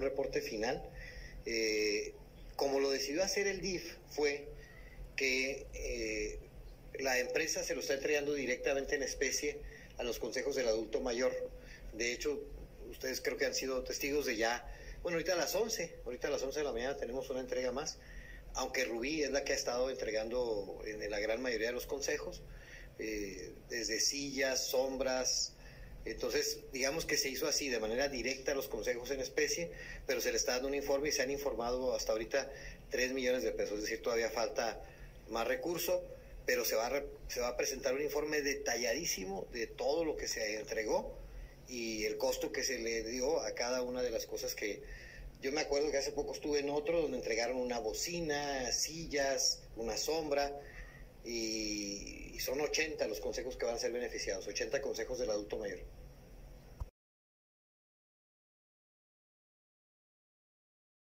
reporte final. Eh, como lo decidió hacer el DIF fue que eh, la empresa se lo está entregando directamente en especie a los consejos del adulto mayor. De hecho, ustedes creo que han sido testigos de ya, bueno, ahorita a las 11, ahorita a las 11 de la mañana tenemos una entrega más, aunque Rubí es la que ha estado entregando en la gran mayoría de los consejos, eh, desde sillas, sombras, entonces, digamos que se hizo así, de manera directa a los consejos en especie, pero se le está dando un informe y se han informado hasta ahorita 3 millones de pesos, es decir, todavía falta más recurso, pero se va a, se va a presentar un informe detalladísimo de todo lo que se entregó y el costo que se le dio a cada una de las cosas que... Yo me acuerdo que hace poco estuve en otro donde entregaron una bocina, sillas, una sombra, y, son 80 los consejos que van a ser beneficiados, 80 consejos del adulto mayor.